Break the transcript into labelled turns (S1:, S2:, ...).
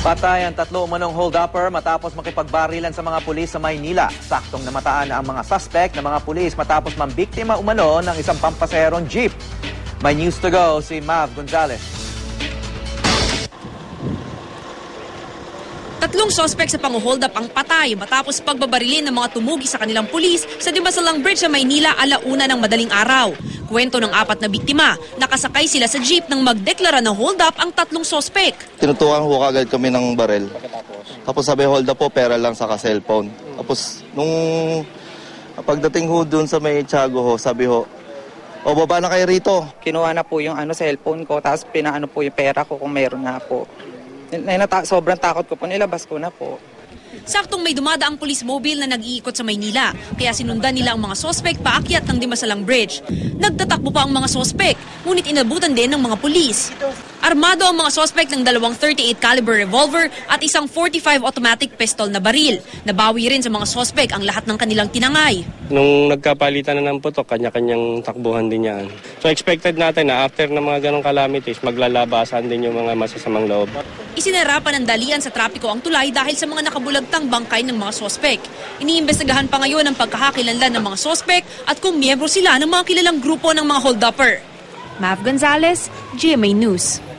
S1: Patay ang tatlo umanong hold-upper matapos makipagbarilan sa mga pulis sa Maynila. Saktong namataan na ang mga suspect na mga pulis matapos mambiktima umano ng isang pampaserong jeep. May news to go si Mav Gonzalez.
S2: Tatlong sospek sa pang-hold up ang patay matapos pagbabarilin ng mga tumugi sa kanilang pulis sa Dimasalang Bridge sa Maynila alauna ng madaling araw. Kwento ng apat na biktima, nakasakay sila sa jeep nang magdeklara ng hold up ang tatlong sospek.
S3: Tinutukan ho kagad kami ng barel. Tapos sabi, hold up po, pera lang saka cellphone. Tapos nung pagdating ho dun sa may Tiago ho, sabi ho, o baba na kayo rito.
S4: kinuha na po yung ano cellphone ko tapos pinaano po yung pera ko kung meron nga po. Nata- sobrang takot ko po nilabas ko na po.
S2: Saktong may dumadaang police mobile na nag-iikot sa Maynila, kaya sinundan nila ang mga sospek paakyat ng Dimasalang Bridge. Nagtatakbo pa ang mga sospek, ngunit inabutan din ng mga pulis. Armado ang mga sospek ng dalawang 38 caliber revolver at isang 45 automatic pistol na baril. Nabawi rin sa mga sospek ang lahat ng kanilang tinangay.
S5: Nung nagkapalitan na ng putok, kanya-kanyang takbuhan din yan. So expected natin na after ng mga ganong calamities, maglalabasan din yung mga masasamang loob.
S2: Isinarapan ng dalian sa trapiko ang tulay dahil sa mga nakabulagtang bangkay ng mga sospek. Iniimbestigahan pa ngayon ang pagkakakilanlan ng mga sospek at kung miyembro sila ng mga kilalang grupo ng mga hold-upper. Mav Gonzalez, GMA News.